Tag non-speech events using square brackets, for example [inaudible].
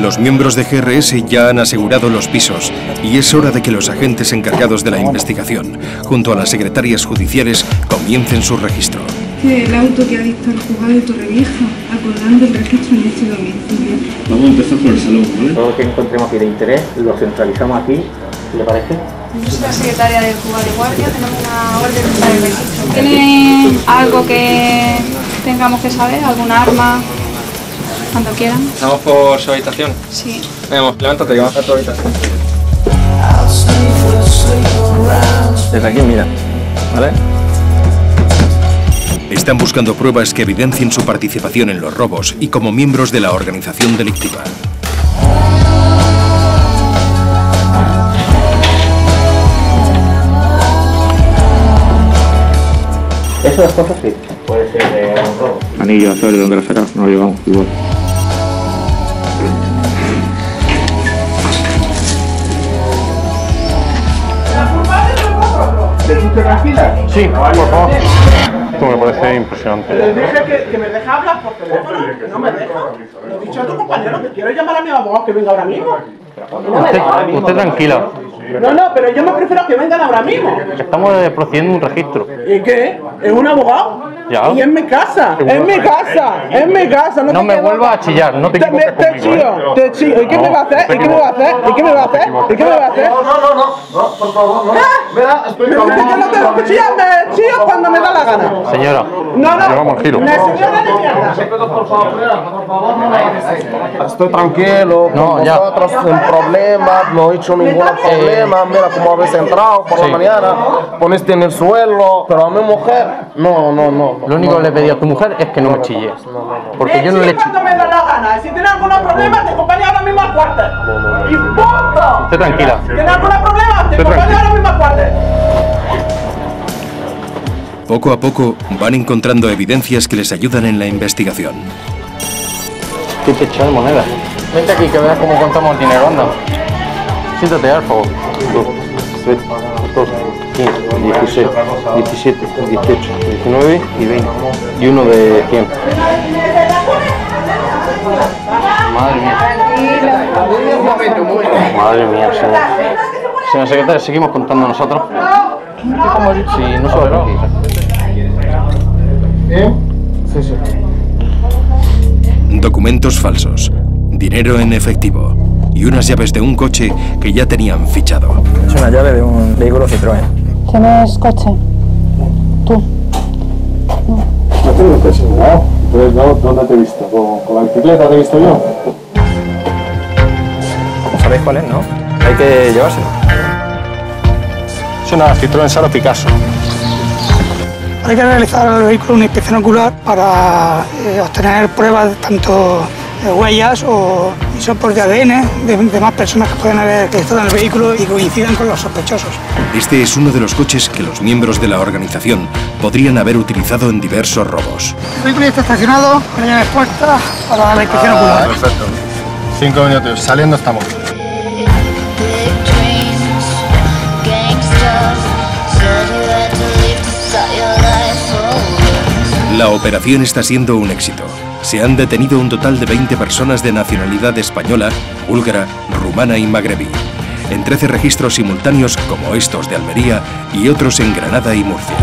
Los miembros de GRS ya han asegurado los pisos y es hora de que los agentes encargados de la investigación, junto a las secretarias judiciales, comiencen su registro. El auto que ha dictado el juzgado de Torrevieja, acordando el registro en este domicilio. Vamos a empezar por el salón, ¿vale? Todo lo que encontremos aquí de interés lo centralizamos aquí, ¿le parece? Soy la secretaria del juzgado de guardia, tenemos una orden para el registro. ¿Tiene algo que tengamos que saber? ¿Alguna arma? Cuando quieran. ¿Estamos por su habitación? Sí. Vamos, levántate que vamos a tu habitación. Desde aquí, mira, ¿vale? Están buscando pruebas que evidencien su participación en los robos y como miembros de la organización delictiva. Esas cosas sí, puede ser de un robo. Anillo, saber de dónde la sacas, no lo llevamos, igual. Sí, por favor. Esto me parece impresionante. Le dije que, que me deja hablar por teléfono, que no me deja. Le he dicho a tu compañero que quiero llamar a mi abogado que venga ahora mismo. No. Usted, usted tranquila. No, no, pero yo me prefiero que vengan ahora mismo. Estamos eh, procediendo un registro. ¿Y qué? ¿Es un abogado? Ya. Y es mi casa, es mi casa, es mi casa. No, No te me vuelvas a chillar, no te Te, equivoques te conmigo, chío, ¿eh? te chío. ¿Y qué me va a hacer? ¿Y qué me va a hacer? ¿Y qué me va a hacer? ¿Y qué me va a hacer? no, no, no, por favor, no. [laughs] Mira, estoy Yo no tengo que chillar, me chío cuando me da la gana. Señora, No, no. llevamos el giro. Me señora de mierda. Estoy tranquilo, con No, ya. vosotros sin problemas, no he hecho ningún problema. Mira cómo habéis entrado por Sí. la mañana, poniste en el suelo, pero a mi mujer, no, no, no. lo único que le pedí a tu mujer es que no me chille. Porque yo no Me le chillo. cuando me da la gana. Si tiene algún problema, te acompaño ahora mismo al cuartel. ¡Y punto! Usted tranquila. ¿Tiene algún problema? Te acompaño Poco a poco van encontrando evidencias que les ayudan en la investigación. Hay que echar monedas. Vente aquí que veas cómo contamos el dinero, anda. Siéntate, por favor. Dos, tres, catorce, quince, dieciséis, diecisiete, dieciocho, diecinueve y veinte. Y uno de cien. Madre mía. Madre mía, señor. Señor secretario, seguimos contando nosotros. Sí, no se va Sí, sí. Documentos falsos, dinero en efectivo y unas llaves de un coche que ya tenían fichado. Es una llave de un vehículo Citroën. ¿Tienes coche? Tú. No tengo coche, ¿no? Entonces, ¿no? ¿dónde te he visto? ¿Con, con la bicicleta te he visto yo? ¿Sabéis cuál es, no? Hay que llevárselo. Es una Citroën Sara Picasso. Hay que realizar al vehículo una inspección ocular para eh, obtener pruebas tanto de huellas o isopos de ADN de demás personas que pueden haber estado en el vehículo y coincidan con los sospechosos. Este es uno de los coches que los miembros de la organización podrían haber utilizado en diversos robos. El vehículo ya está estacionado, con la llave puesta para la inspección ocular. Perfecto. Cinco minutos. Saliendo estamos. La operación está siendo un éxito. Se han detenido un total de 20 personas de nacionalidad española, búlgara, rumana y magrebí, en 13 registros simultáneos como estos de Almería y otros en Granada y Murcia.